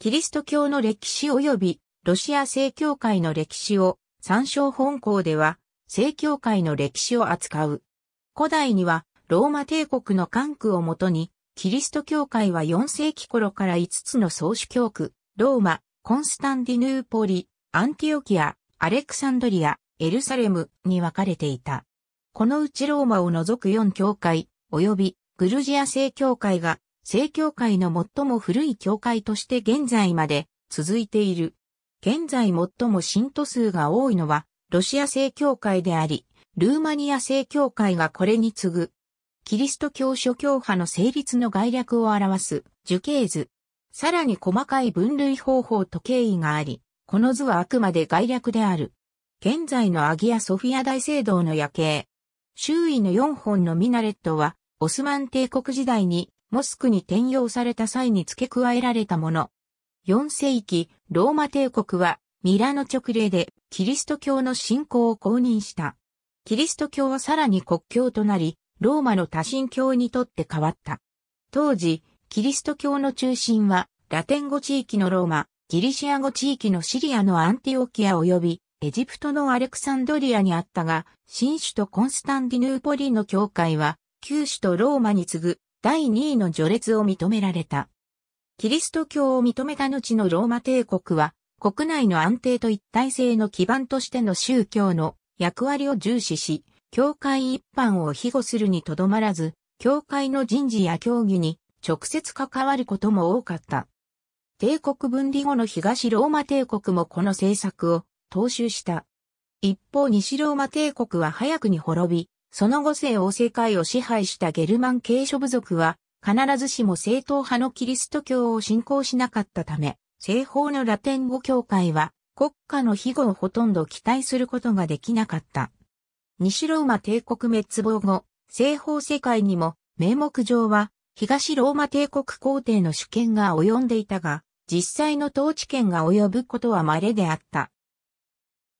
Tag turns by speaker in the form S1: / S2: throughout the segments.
S1: キリスト教の歴史及びロシア正教会の歴史を参照本校では正教会の歴史を扱う。古代にはローマ帝国の管区をもとにキリスト教会は4世紀頃から5つの総主教区、ローマ、コンスタンディヌーポリ、アンティオキア、アレクサンドリア、エルサレムに分かれていた。このうちローマを除く4教会、及びグルジア正教会が正教会の最も古い教会として現在まで続いている。現在最も信徒数が多いのはロシア正教会であり、ルーマニア正教会がこれに次ぐ。キリスト教諸教派の成立の概略を表す樹形図。さらに細かい分類方法と経緯があり、この図はあくまで概略である。現在のアギア・ソフィア大聖堂の夜景。周囲の4本のミナレットは、オスマン帝国時代にモスクに転用された際に付け加えられたもの。4世紀、ローマ帝国はミラノ直令でキリスト教の信仰を公認した。キリスト教はさらに国教となり、ローマの多神教にとって変わった。当時、キリスト教の中心は、ラテン語地域のローマ、ギリシア語地域のシリアのアンティオキア及び、エジプトのアレクサンドリアにあったが、新首都コンスタンディヌーポリの教会は、旧首都ローマに次ぐ第2位の序列を認められた。キリスト教を認めた後のローマ帝国は、国内の安定と一体性の基盤としての宗教の役割を重視し、教会一般を庇護するにとどまらず、教会の人事や教義に直接関わることも多かった。帝国分離後の東ローマ帝国もこの政策を踏襲した。一方西ローマ帝国は早くに滅び、その後世を世界を支配したゲルマン系諸部族は必ずしも正統派のキリスト教を信仰しなかったため、西方のラテン語教会は国家の庇護をほとんど期待することができなかった。西ローマ帝国滅亡後、西方世界にも名目上は東ローマ帝国皇帝の主権が及んでいたが、実際の統治権が及ぶことは稀であった。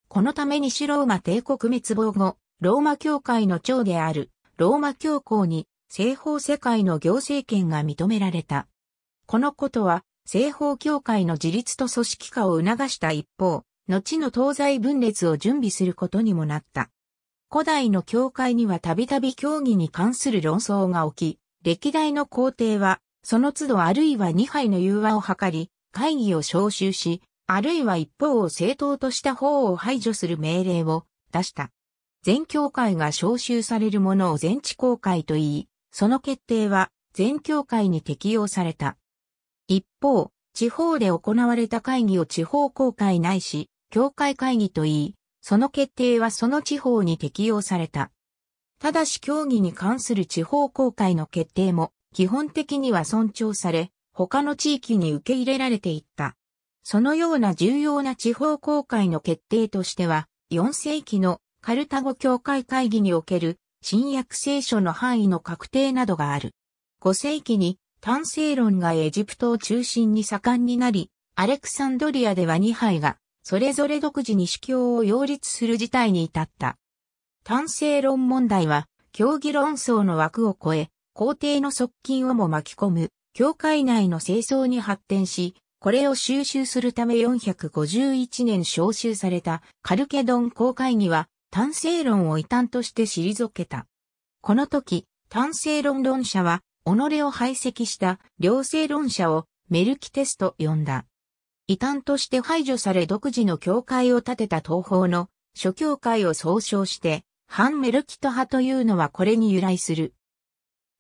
S1: このため西ローマ帝国滅亡後、ローマ教会の長であるローマ教皇に西方世界の行政権が認められた。このことは西方教会の自立と組織化を促した一方、後の東西分裂を準備することにもなった。古代の教会にはたびたび教義に関する論争が起き、歴代の皇帝は、その都度あるいは二杯の融和を図り、会議を招集し、あるいは一方を正当とした方を排除する命令を出した。全教会が招集されるものを全地公会と言い、その決定は全教会に適用された。一方、地方で行われた会議を地方公会ないし、教会会議と言い、その決定はその地方に適用された。ただし協議に関する地方公会の決定も基本的には尊重され、他の地域に受け入れられていった。そのような重要な地方公会の決定としては、4世紀のカルタゴ教会会議における新約聖書の範囲の確定などがある。5世紀に単性論がエジプトを中心に盛んになり、アレクサンドリアでは2杯がそれぞれ独自に主教を擁立する事態に至った。単性論問題は、競技論争の枠を超え、皇帝の側近をも巻き込む教会内の清掃に発展し、これを収集するため451年召集されたカルケドン公会議は単性論を異端として退けた。この時、単性論論者は、己を排斥した両性論者をメルキテスと呼んだ。異端として排除され独自の教会を立てた東方の諸教会を総称して、反メルキト派というのはこれに由来する。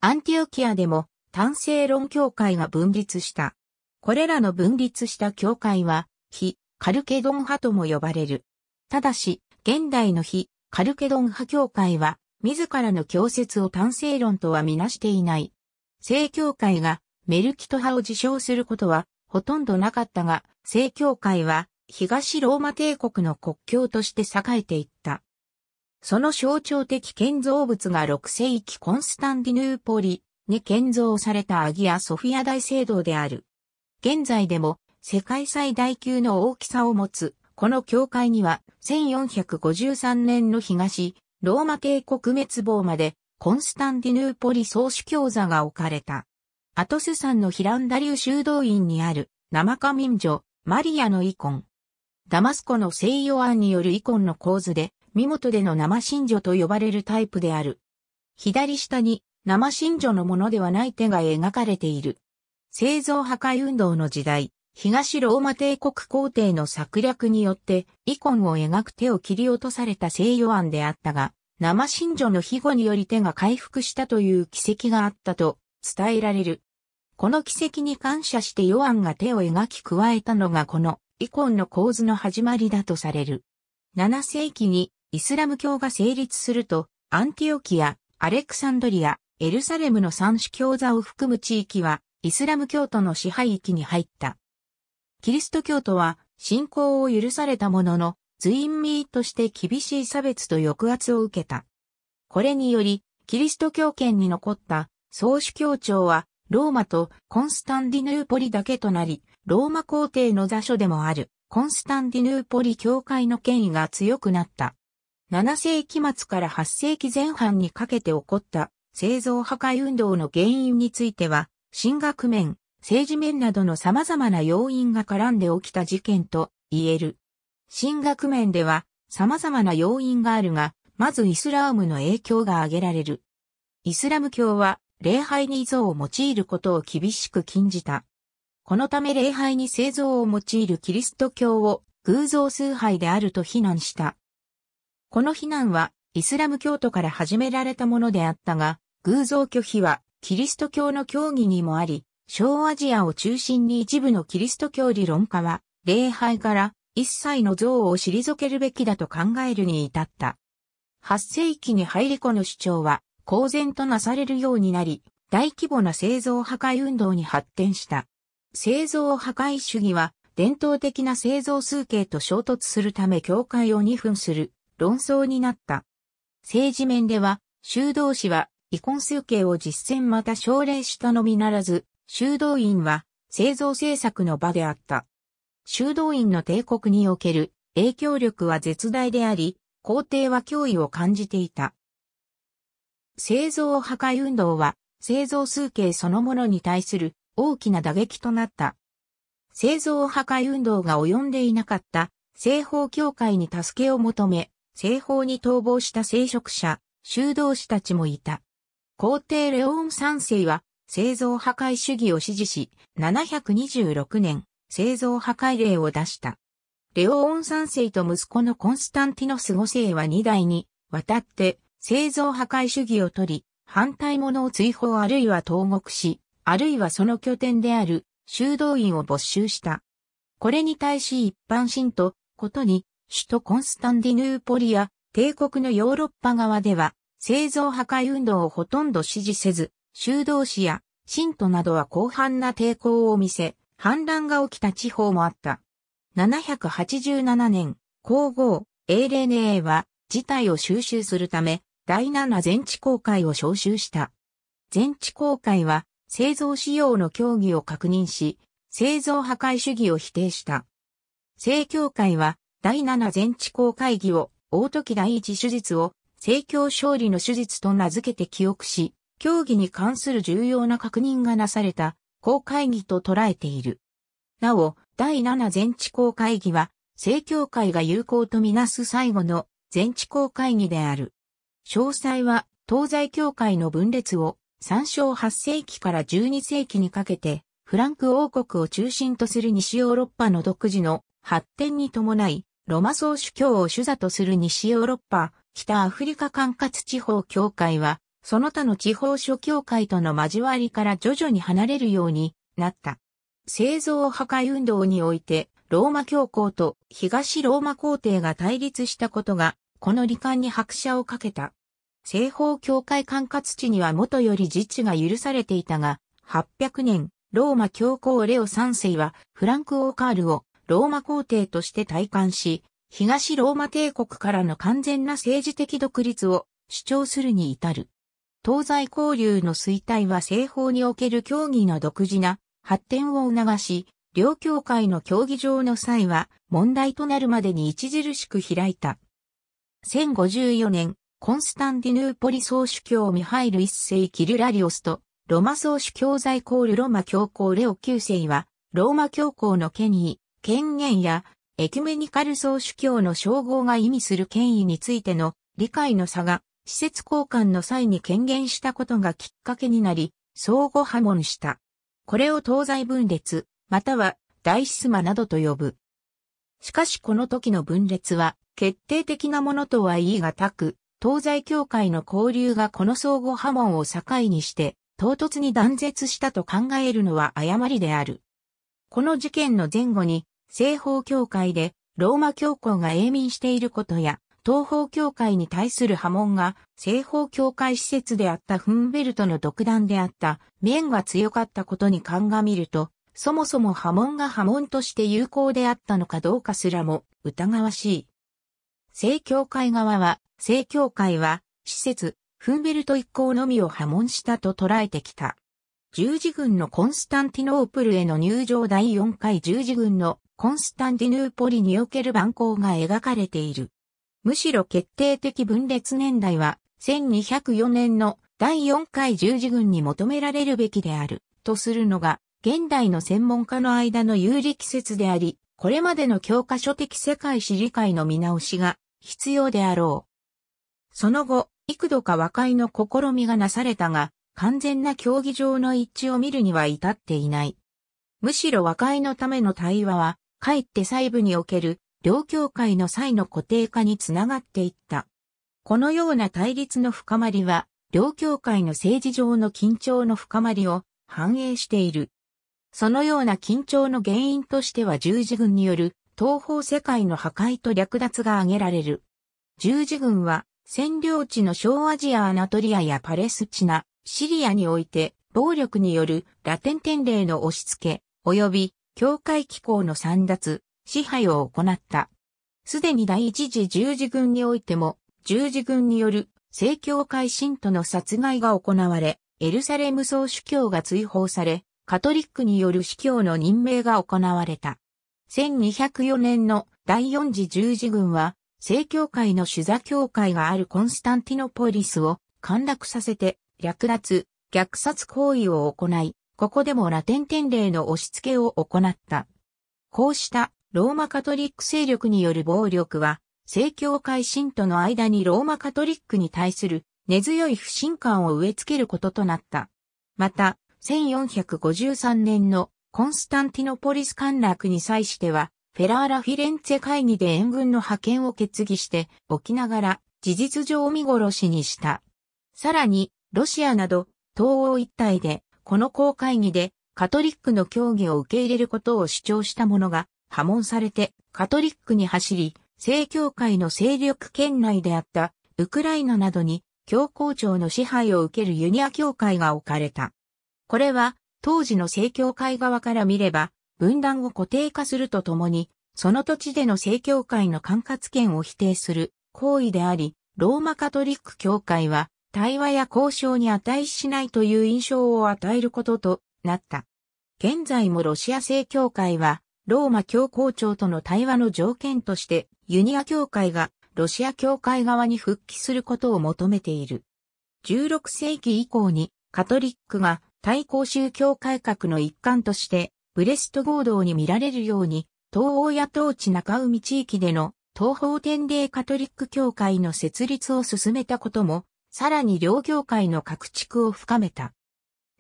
S1: アンティオキアでも単性論教会が分立した。これらの分立した教会は、非カルケドン派とも呼ばれる。ただし、現代の非カルケドン派教会は、自らの教説を単性論とはみなしていない。正教会がメルキト派を自称することはほとんどなかったが、正教会は東ローマ帝国の国境として栄えていった。その象徴的建造物が6世紀コンスタンティヌーポリに建造されたアギア・ソフィア大聖堂である。現在でも世界最大級の大きさを持つこの教会には1453年の東ローマ帝国滅亡までコンスタンティヌーポリ総主教座が置かれた。アトス山のヒランダリュ修道院にある生カ民女、マリアのイコン。ダマスコの聖ヨアンによるイコンの構図で、身元での生真女と呼ばれるタイプである。左下に生真女のものではない手が描かれている。聖像破壊運動の時代、東ローマ帝国皇帝の策略によってイコンを描く手を切り落とされた聖ヨアンであったが、生神女の庇護により手が回復したという奇跡があったと伝えられる。この奇跡に感謝してヨアンが手を描き加えたのがこのイコンの構図の始まりだとされる。7世紀にイスラム教が成立すると、アンティオキア、アレクサンドリア、エルサレムの三主教座を含む地域は、イスラム教徒の支配域に入った。キリスト教徒は、信仰を許されたものの、随民として厳しい差別と抑圧を受けた。これにより、キリスト教圏に残った総主教庁は、ローマとコンスタンディヌーポリだけとなり、ローマ皇帝の座所でもある、コンスタンディヌーポリ教会の権威が強くなった。7世紀末から8世紀前半にかけて起こった製造破壊運動の原因については、神学面、政治面などの様々な要因が絡んで起きた事件と言える。神学面では様々な要因があるが、まずイスラームの影響が挙げられる。イスラム教は礼拝に像を用いることを厳しく禁じた。このため礼拝に製造を用いるキリスト教を偶像崇拝であると非難した。この非難はイスラム教徒から始められたものであったが、偶像拒否はキリスト教の教義にもあり、小アジアを中心に一部のキリスト教理論家は、礼拝から一切の像を退けるべきだと考えるに至った。8世紀に入りこの主張は、公然となされるようになり、大規模な製造破壊運動に発展した。製造破壊主義は、伝統的な製造数形と衝突するため教会を2分する論争になった。政治面では、修道士は、遺恨数形を実践また奨励したのみならず、修道院は、製造政策の場であった。修道院の帝国における影響力は絶大であり、皇帝は脅威を感じていた。製造破壊運動は、製造数形そのものに対する大きな打撃となった。製造破壊運動が及んでいなかった西方教会に助けを求め、西方に逃亡した聖職者、修道士たちもいた。皇帝レオン三世は製造破壊主義を支持し、726年、製造破壊令を出した。レオオン三世と息子のコンスタンティノス五世は二代に渡って製造破壊主義を取り、反対者を追放あるいは投獄し、あるいはその拠点である修道院を没収した。これに対し一般信徒、ことに首都コンスタンディヌーポリや帝国のヨーロッパ側では製造破壊運動をほとんど支持せず、修道士や信徒などは広範な抵抗を見せ、反乱が起きた地方もあった。787年、皇后、エーレネーは事態を収集するため、第七全地公会を招集した。全地公会は製造仕様の協議を確認し、製造破壊主義を否定した。正教会は第七全地公会議を、大時第一手術を、聖教勝利の手術と名付けて記憶し、競技に関する重要な確認がなされた、公会議と捉えている。なお、第七全地公会議は、聖教会が有効とみなす最後の全地公会議である。詳細は、東西教会の分裂を、参照8世紀から12世紀にかけて、フランク王国を中心とする西ヨーロッパの独自の発展に伴い、ロマ総主教を主座とする西ヨーロッパ、北アフリカ管轄地方協会は、その他の地方諸教会との交わりから徐々に離れるようになった。製造破壊運動において、ローマ教皇と東ローマ皇帝が対立したことが、この罹患に拍車をかけた。西方教会管轄地には元より自治が許されていたが、800年、ローマ教皇レオ3世はフランク・オーカールをローマ皇帝として体感し、東ローマ帝国からの完全な政治的独立を主張するに至る。東西交流の衰退は西方における競技の独自な発展を促し、両協会の競技場の際は問題となるまでに著しく開いた。1054年、コンスタンティヌーポリ総主教ミハイル一世キルラリオスとロマ総主教在コールロマ教皇レオ9世はローマ教皇の権威、権限やエキュメニカル総主教の称号が意味する権威についての理解の差が施設交換の際に権限したことがきっかけになり、相互破門した。これを東西分裂、または大シスマなどと呼ぶ。しかしこの時の分裂は決定的なものとは言い難く、東西教会の交流がこの相互破門を境にして唐突に断絶したと考えるのは誤りである。この事件の前後に西方教会でローマ教皇が永眠していることや東方教会に対する波紋が西方教会施設であったフンベルトの独断であった面が強かったことに鑑みると、そもそも波紋が波紋として有効であったのかどうかすらも疑わしい。正教会側は、正教会は施設、フンベルト一行のみを破門したと捉えてきた。十字軍のコンスタンティノープルへの入場第4回十字軍のコンスタンティヌーポリにおける番号が描かれている。むしろ決定的分裂年代は1204年の第4回十字軍に求められるべきであるとするのが現代の専門家の間の有力説であり、これまでの教科書的世界史理解の見直しが必要であろう。その後、幾度か和解の試みがなされたが、完全な競技場の一致を見るには至っていない。むしろ和解のための対話は、かえって細部における両教会の際の固定化につながっていった。このような対立の深まりは、両教会の政治上の緊張の深まりを反映している。そのような緊張の原因としては十字軍による東方世界の破壊と略奪が挙げられる。十字軍は占領地の小アジアアナトリアやパレスチナ、シリアにおいて暴力によるラテン典礼の押し付け、及び教会機構の散奪、支配を行った。すでに第一次十字軍においても、十字軍による正教会信徒の殺害が行われ、エルサレム総主教が追放され、カトリックによる司教の任命が行われた。1204年の第四次十字軍は、正教会の主座教会があるコンスタンティノポリスを陥落させて、略奪、虐殺行為を行い、ここでもラテン典礼の押し付けを行った。こうしたローマカトリック勢力による暴力は、正教会信徒の間にローマカトリックに対する根強い不信感を植え付けることとなった。また、1453年のコンスタンティノポリス陥落に際しては、フェラーラ・フィレンツェ会議で援軍の派遣を決議しておきながら事実上見殺しにした。さらに、ロシアなど東欧一帯でこの公会議でカトリックの協議を受け入れることを主張した者が破門されてカトリックに走り、正教会の勢力圏内であったウクライナなどに教皇庁の支配を受けるユニア教会が置かれた。これは当時の正教会側から見れば分断を固定化するとともに、その土地での正教会の管轄権を否定する行為であり、ローマカトリック教会は対話や交渉に値しないという印象を与えることとなった。現在もロシア正教会はローマ教皇庁との対話の条件として、ユニア教会がロシア教会側に復帰することを求めている。16世紀以降にカトリックが対抗宗教改革の一環として、ブレスト合同に見られるように、東欧や東地中海地域での東方天霊カトリック教会の設立を進めたことも、さらに両教会の拡築を深めた。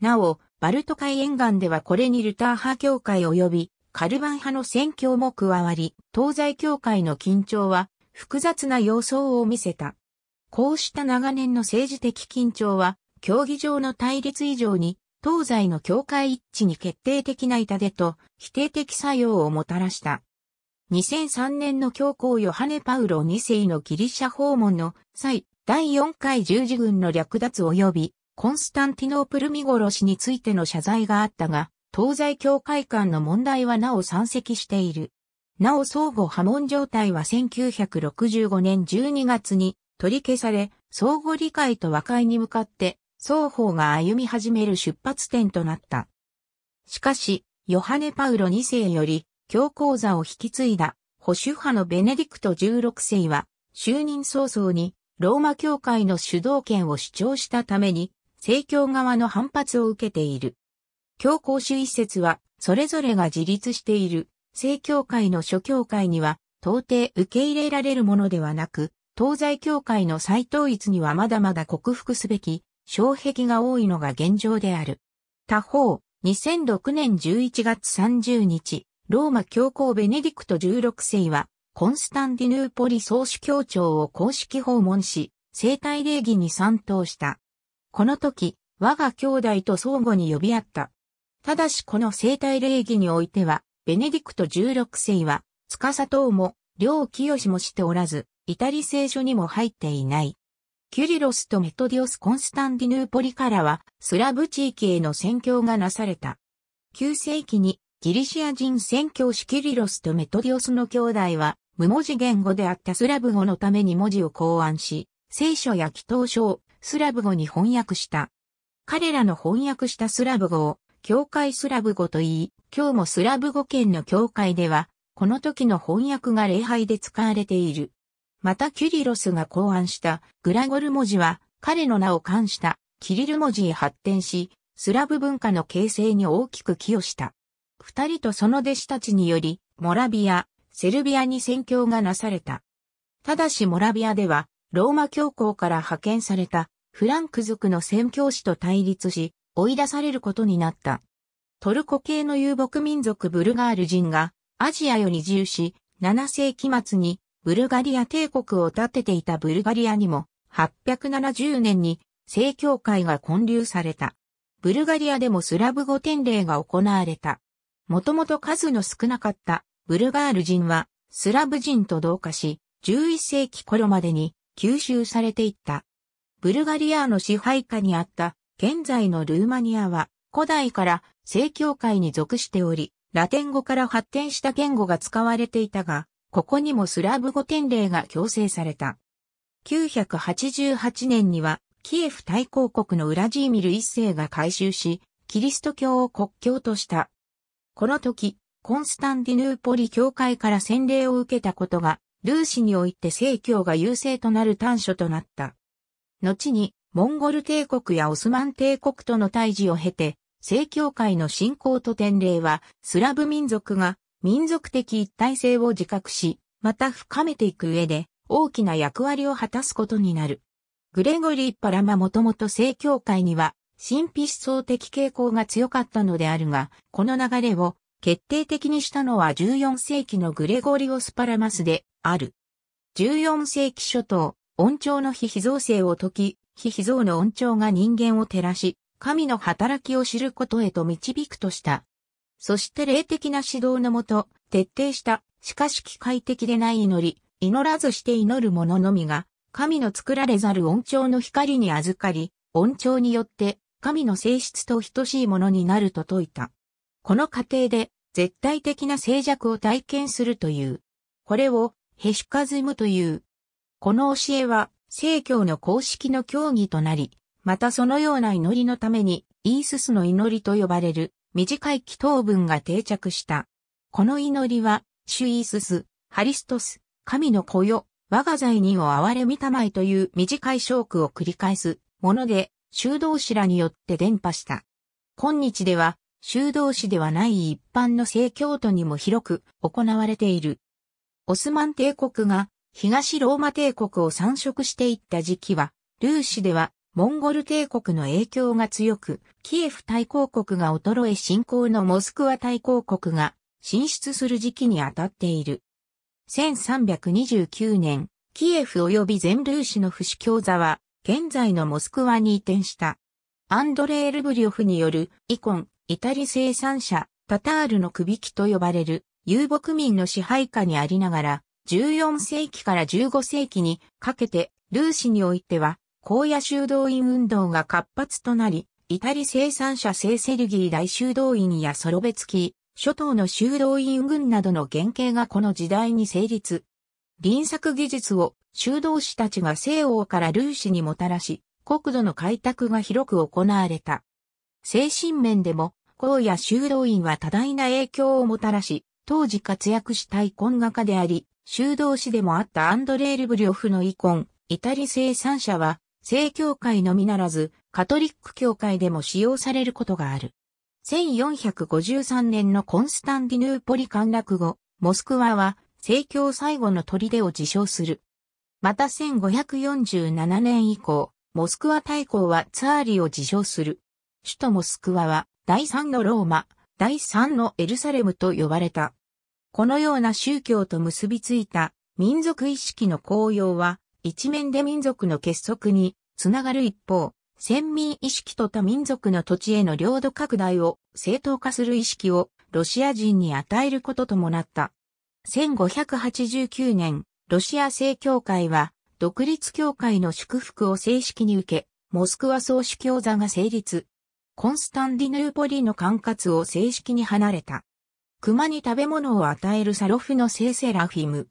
S1: なお、バルト海沿岸ではこれにルター派教会及びカルバン派の宣教も加わり、東西教会の緊張は複雑な様相を見せた。こうした長年の政治的緊張は、競技場の対立以上に、東西の教会一致に決定的な痛手と否定的作用をもたらした。2003年の教皇ヨハネ・パウロ2世のギリシャ訪問の際、第4回十字軍の略奪及び、コンスタンティノープル見殺しについての謝罪があったが、東西教会間の問題はなお山積している。なお相互波紋状態は1965年12月に取り消され、相互理解と和解に向かって双方が歩み始める出発点となった。しかし、ヨハネ・パウロ2世より教皇座を引き継いだ保守派のベネディクト16世は就任早々にローマ教会の主導権を主張したために正教側の反発を受けている。教皇主一説は、それぞれが自立している正教会の諸教会には到底受け入れられるものではなく、東西教会の再統一にはまだまだ克服すべき障壁が多いのが現状である。他方、2006年11月30日、ローマ教皇ベネディクト16世は、コンスタンティヌーポリ総主教庁を公式訪問し、生体礼儀に賛同した。この時、我が兄弟と相互に呼び合った。ただしこの生体礼儀においては、ベネディクト16世は、司等も、両清もしておらず、イタリ聖書にも入っていない。キュリロスとメトディオス・コンスタンティヌーポリからは、スラブ地域への宣教がなされた。9世紀に、ギリシア人宣教師キュリロスとメトディオスの兄弟は、無文字言語であったスラブ語のために文字を考案し、聖書や祈祷書をスラブ語に翻訳した。彼らの翻訳したスラブ語を教会スラブ語と言い、今日もスラブ語圏の教会では、この時の翻訳が礼拝で使われている。またキュリロスが考案したグラゴル文字は、彼の名を冠したキリル文字へ発展し、スラブ文化の形成に大きく寄与した。二人とその弟子たちにより、モラビア、セルビアに宣教がなされた。ただしモラビアでは、ローマ教皇から派遣されたフランク族の宣教師と対立し、追い出されることになった。トルコ系の遊牧民族ブルガール人がアジアより移住し、7世紀末にブルガリア帝国を建てていたブルガリアにも870年に正教会が建立された。ブルガリアでもスラブ語典礼が行われた。もともと数の少なかったブルガール人はスラブ人と同化し、11世紀頃までに吸収されていった。ブルガリアの支配下にあった現在のルーマニアは古代から正教会に属しており、ラテン語から発展した言語が使われていたが、ここにもスラブ語典礼が強制された。988年には、キエフ大公国のウラジーミル一世が改宗し、キリスト教を国教とした。この時、コンスタンティヌーポリ教会から洗礼を受けたことが、ルーシにおいて正教が優勢となる短所となった。後に、モンゴル帝国やオスマン帝国との対峙を経て、正教会の信仰と典礼は、スラブ民族が民族的一体性を自覚し、また深めていく上で、大きな役割を果たすことになる。グレゴリー・パラマもともと正教会には、神秘思想的傾向が強かったのであるが、この流れを決定的にしたのは14世紀のグレゴリオス・パラマスである。14世紀初頭、音調の非秘造性を解き、非秘造の音調が人間を照らし、神の働きを知ることへと導くとした。そして霊的な指導のもと、徹底した、しかし機械的でない祈り、祈らずして祈る者のみが、神の作られざる音調の光に預かり、音調によって神の性質と等しいものになると説いた。この過程で絶対的な静寂を体験するという。これをヘシュカズムという。この教えは聖教の公式の教義となり、またそのような祈りのために、イーススの祈りと呼ばれる短い祈祷文が定着した。この祈りは、シュイースス、ハリストス、神の子よ、我が罪人を憐れみたまいという短い章句を繰り返すもので、修道士らによって伝播した。今日では、修道士ではない一般の聖教徒にも広く行われている。オスマン帝国が東ローマ帝国を参食していった時期は、ルーシではモンゴル帝国の影響が強く、キエフ大公国が衰え新興のモスクワ大公国が進出する時期にあたっている。1329年、キエフ及び全ルーシの不死教座は、現在のモスクワに移転した。アンドレールブリョフによるイコン、イタリ生産者、タタールの首輝と呼ばれる遊牧民の支配下にありながら、14世紀から15世紀にかけて、ルーシにおいては、荒野修道院運動が活発となり、イタリ生産者聖セルギー大修道院やソロベツキー、諸島の修道院軍などの原型がこの時代に成立。輪作技術を修道士たちが西欧からルーシにもたらし、国土の開拓が広く行われた。精神面でも、荒野修道院は多大な影響をもたらし、当時活躍したイコン画家であり、修道士でもあったアンドレールブリョフのイコン、イタリ生産者は、正教会のみならず、カトリック教会でも使用されることがある。1453年のコンスタンディヌーポリ陥落後、モスクワは政教最後の砦を自称する。また1547年以降、モスクワ大公はツァーリを自称する。首都モスクワは第三のローマ、第三のエルサレムと呼ばれた。このような宗教と結びついた民族意識の高揚は一面で民族の結束につながる一方、先民意識と他民族の土地への領土拡大を正当化する意識をロシア人に与えることともなった。1589年、ロシア正教会は独立教会の祝福を正式に受け、モスクワ総主教座が成立。コンスタンディヌーポリの管轄を正式に離れた。熊に食べ物を与えるサロフの聖セラフィム。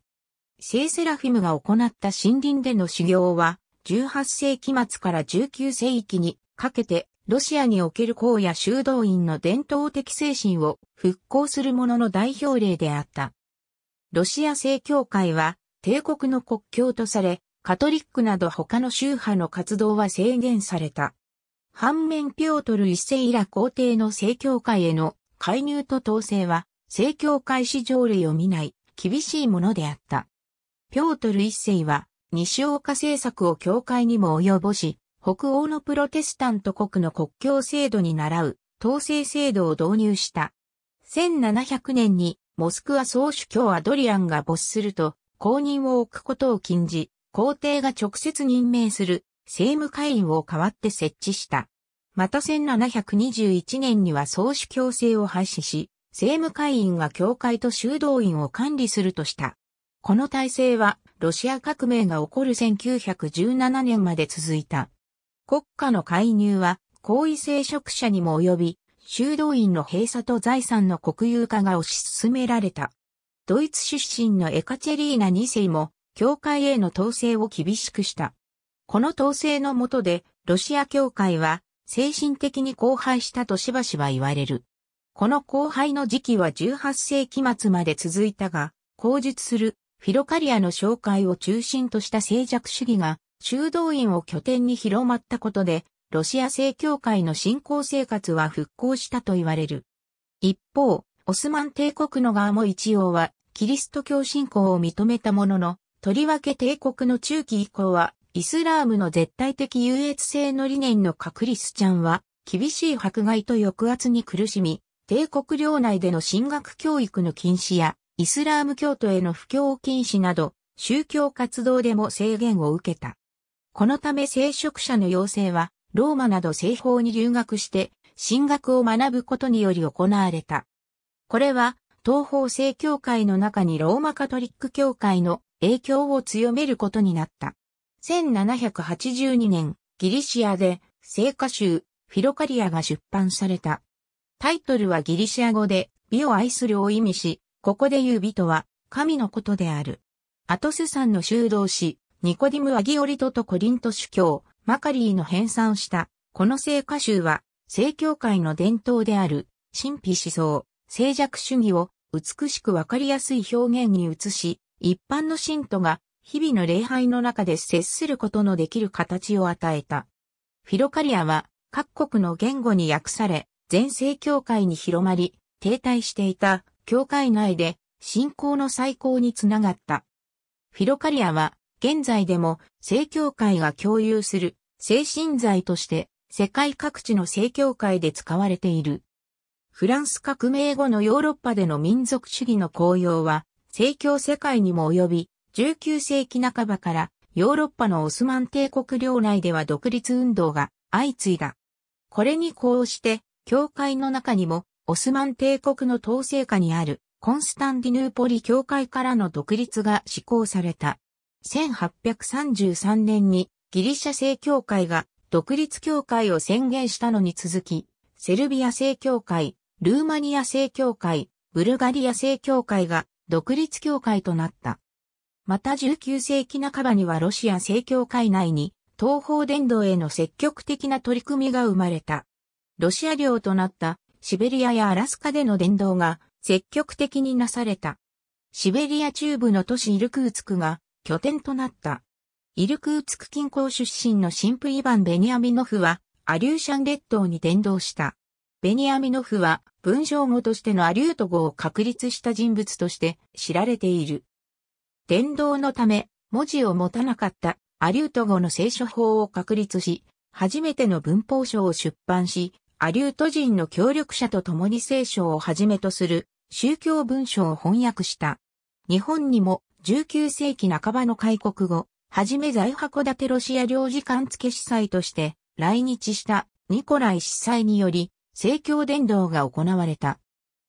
S1: 聖セラフィムが行った森林での修行は、18世紀末から19世紀にかけてロシアにおける荒野修道院の伝統的精神を復興する者の代表例であった。ロシア正教会は帝国の国境とされ、カトリックなど他の宗派の活動は制限された。反面ピョートル一世以来皇帝の正教会への介入と統制は、正教会史条例を見ない厳しいものであった。ピョートル一世は西岡政策を教会にも及ぼし、北欧のプロテスタント国の国境制度に倣う統制制度を導入した。1700年にモスクワ総主教アドリアンが没すると公認を置くことを禁じ、皇帝が直接任命する政務会員を代わって設置した。また1721年には総主教制を廃止し、政務会員が教会と修道院を管理するとした。この体制はロシア革命が起こる1917年まで続いた。国家の介入は、高位聖職者にも及び、修道院の閉鎖と財産の国有化が推し進められた。ドイツ出身のエカチェリーナ2世も、教会への統制を厳しくした。この統制の下で、ロシア教会は、精神的に荒廃したとしばしば言われる。この荒廃の時期は18世紀末まで続いたが、口述するフィロカリアの紹介を中心とした静寂主義が修道院を拠点に広まったことで、ロシア正教会の信仰生活は復興したと言われる。一方、オスマン帝国の側も一応はキリスト教信仰を認めたものの、とりわけ帝国の中期以降はイスラームの絶対的優越性の理念のカクリスチャンは厳しい迫害と抑圧に苦しみ、帝国領内での進学教育の禁止やイスラーム教徒への布教禁止など、宗教活動でも制限を受けた。このため聖職者の要請は、ローマなど西方に留学して、神学を学ぶことにより行われた。これは、東方正教会の中にローマカトリック教会の影響を強めることになった。1782年、ギリシアで聖歌集、フィロカリアが出版された。タイトルはギリシア語で美を愛するを意味し、ここで言う美とは、神のことである。アトス山の修道士、ニコディム・アギオリトとコリント主教、マカリーの編纂した、この聖歌集は、聖教会の伝統である、神秘思想、静寂主義を美しくわかりやすい表現に移し、一般の信徒が日々の礼拝の中で接することのできる形を与えた。フィロカリアは各国の言語に訳され、全聖教会に広まり、停滞していた教会内で信仰の再興につながった。フィロカリアは現在でも聖教会が共有する精神剤として世界各地の聖教会で使われている。フランス革命後のヨーロッパでの民族主義の高揚は聖教世界にも及び19世紀半ばからヨーロッパのオスマン帝国領内では独立運動が相次いだ。これにこうして、教会の中にもオスマン帝国の統制下にあるコンスタンディヌーポリ教会からの独立が施行された。1833年にギリシャ正教会が独立教会を宣言したのに続き、セルビア正教会、ルーマニア正教会、ブルガリア正教会が独立教会となった。また19世紀半ばにはロシア正教会内に東方伝道への積極的な取り組みが生まれた。ロシア領となったシベリアやアラスカでの伝道が積極的になされた。シベリア中部の都市イルクーツクが拠点となった。イルクーツク近郊出身の神父イバン・ベニアミノフはアリューシャン列島に伝道した。ベニヤミノフは文章語としてのアリュート語を確立した人物として知られている。伝道のため文字を持たなかったアリュート語の聖書法を確立し、初めての文法書を出版し、アリュート人の協力者と共に聖書をはじめとする宗教文書を翻訳した。日本にも19世紀半ばの開国後、はじめ在函館ロシア領事館付司祭として来日したニコライ司祭により、聖教伝道が行われた。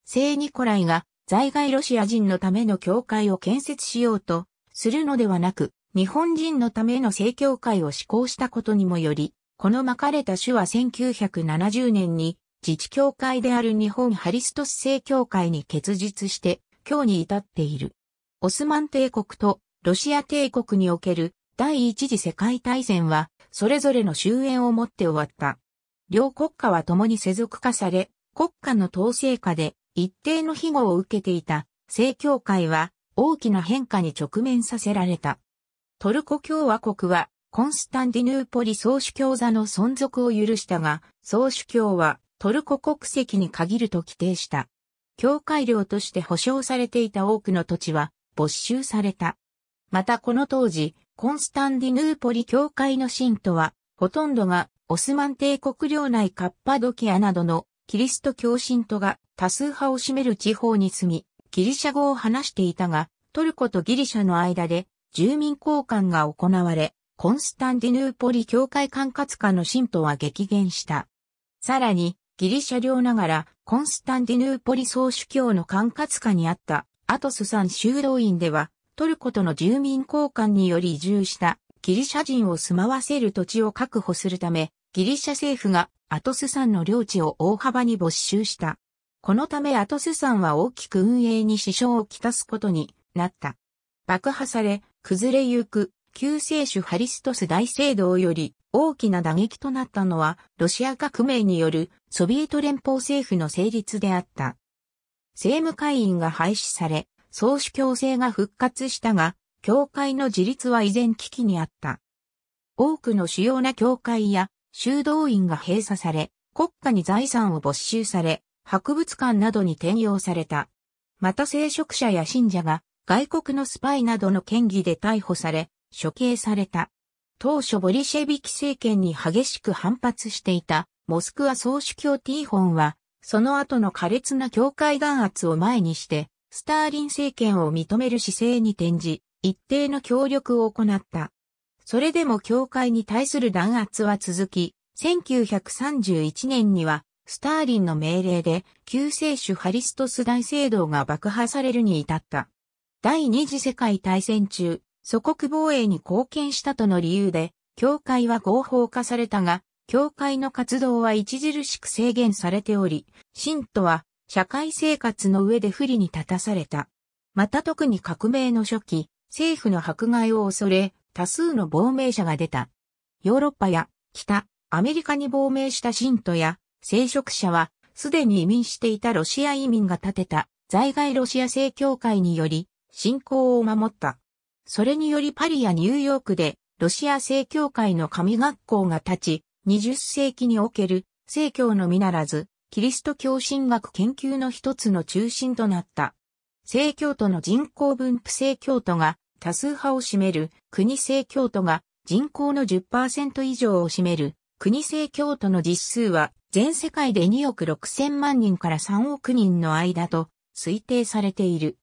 S1: 聖ニコライが在外ロシア人のための教会を建設しようとするのではなく、日本人のための聖教会を施行したことにもより、この巻かれた種は1970年に自治教会である日本ハリストス聖教会に結実して今日に至っている。オスマン帝国とロシア帝国における第一次世界大戦はそれぞれの終焉をもって終わった。両国家は共に世俗化され、国家の統制下で一定の庇護を受けていた聖教会は大きな変化に直面させられた。トルコ共和国はコンスタンティヌーポリ総主教座の存続を許したが、総主教はトルコ国籍に限ると規定した。教会領として保障されていた多くの土地は没収された。またこの当時、コンスタンティヌーポリ教会の信徒は、ほとんどがオスマン帝国領内カッパドキアなどのキリスト教信徒が多数派を占める地方に住み、ギリシャ語を話していたが、トルコとギリシャの間で住民交換が行われ、コンスタンティヌーポリ教会管轄下の信徒は激減した。さらに、ギリシャ領ながら、コンスタンティヌーポリ総主教の管轄下にあったアトス山修道院では、トルコとの住民交換により移住したギリシャ人を住まわせる土地を確保するため、ギリシャ政府がアトス山の領地を大幅に没収した。このためアトス山は大きく運営に支障をきたすことになった。爆破され、崩れゆく、救世主ハリストス大聖堂より大きな打撃となったのは、ロシア革命によるソビエト連邦政府の成立であった。政務会員が廃止され、総主教制が復活したが、教会の自立は依然危機にあった。多くの主要な教会や修道院が閉鎖され、国家に財産を没収され、博物館などに転用された。また聖職者や信者が外国のスパイなどの嫌疑で逮捕され、処刑された。当初ボリシェビキ政権に激しく反発していたモスクワ総主教ティーホンは、その後の苛烈な教会弾圧を前にして、スターリン政権を認める姿勢に転じ、一定の協力を行った。それでも教会に対する弾圧は続き、1931年には、スターリンの命令で、救世主ハリストス大聖堂が爆破されるに至った。第二次世界大戦中、祖国防衛に貢献したとの理由で、教会は合法化されたが、教会の活動は著しく制限されており、信徒は社会生活の上で不利に立たされた。また特に革命の初期、政府の迫害を恐れ、多数の亡命者が出た。ヨーロッパや北、アメリカに亡命した信徒や聖職者は、すでに移民していたロシア移民が建てた在外ロシア正教会により、信仰を守った。それによりパリやニューヨークでロシア正教会の神学校が立ち、20世紀における正教のみならず、キリスト教神学研究の一つの中心となった。正教徒の人口分布正教徒が多数派を占める国正教徒が人口の10%以上を占める国正教徒の実数は全世界で2億6千万人から3億人の間と推定されている。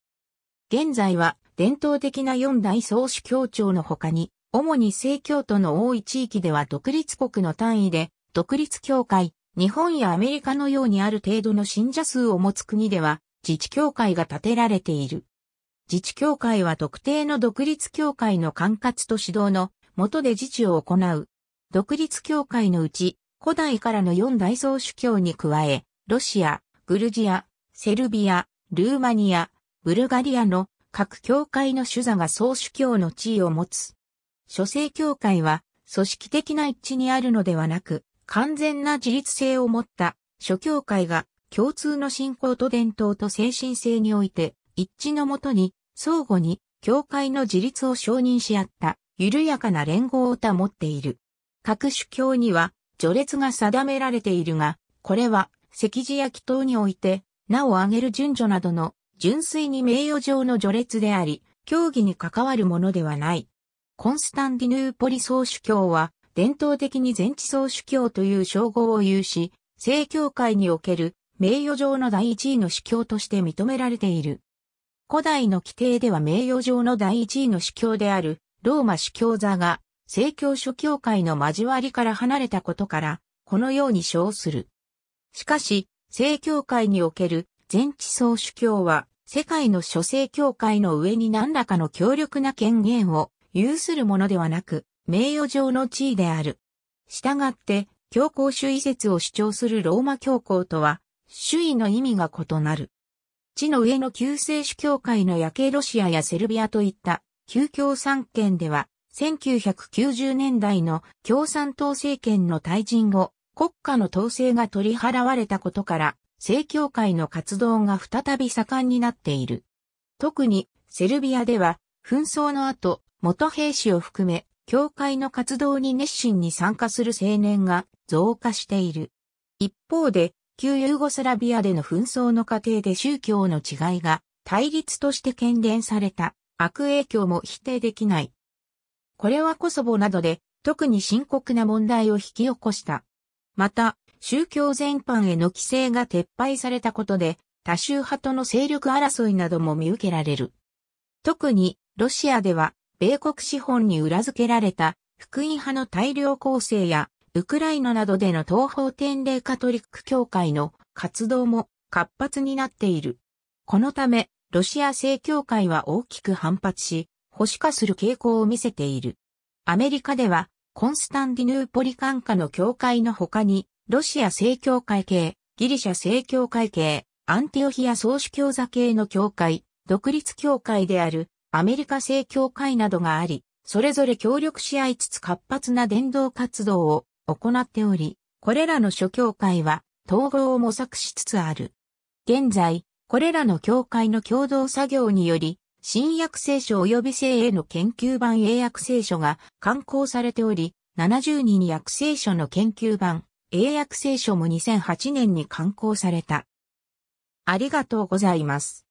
S1: 現在は伝統的な四大総主教庁の他に、主に正教徒の多い地域では独立国の単位で、独立教会、日本やアメリカのようにある程度の信者数を持つ国では、自治教会が建てられている。自治教会は特定の独立教会の管轄と指導の下で自治を行う。独立教会のうち、古代からの四大総主教に加え、ロシア、グルジア、セルビア、ルーマニア、ブルガリアの各教会の主座が総主教の地位を持つ。諸聖教会は組織的な一致にあるのではなく、完全な自立性を持った諸教会が共通の信仰と伝統と精神性において一致のもとに相互に教会の自立を承認し合った緩やかな連合を保っている。各主教には序列が定められているが、これは赤字や祈祷において、名を挙げる順序などの純粋に名誉上の序列であり、教義に関わるものではない。コンスタンティヌーポリ総主教は、伝統的に全地総主教という称号を有し、正教会における名誉上の第一位の主教として認められている。古代の規定では名誉上の第一位の主教であるローマ主教座が正教諸教会の交わりから離れたことから、このように称する。しかし、正教会における全地総主教は、世界の諸正教会の上に何らかの強力な権限を有するものではなく、名誉上の地位である。したがって、教皇主義説を主張するローマ教皇とは、主義の意味が異なる。地の上の旧聖主教会の夜景ロシアやセルビアといった旧教三県では、1990年代の共産党政権の退陣後、国家の統制が取り払われたことから、正教会の活動が再び盛んになっている。特に、セルビアでは、紛争の後、元兵士を含め、教会の活動に熱心に参加する青年が増加している。一方で、旧ユーゴスラビアでの紛争の過程で宗教の違いが対立として懸念された悪影響も否定できない。これはコソボなどで特に深刻な問題を引き起こした。また、宗教全般への規制が撤廃されたことで多宗派との勢力争いなども見受けられる。特にロシアでは米国資本に裏付けられた福音派の大量構成やウクライナなどでの東方天霊カトリック教会の活動も活発になっている。このため、ロシア正教会は大きく反発し、保守化する傾向を見せている。アメリカでは、コンスタンティヌーポリ管下の教会の他に、ロシア正教会系、ギリシャ正教会系、アンティオヒア総主教座系の教会、独立教会であるアメリカ正教会などがあり、それぞれ協力し合いつつ活発な伝道活動を行っており、これらの諸教会は統合を模索しつつある。現在、これらの教会の共同作業により、新約聖書及び聖への研究版英訳聖書が刊行されており、70人訳聖書の研究版英訳聖書も2008年に刊行された。ありがとうございます。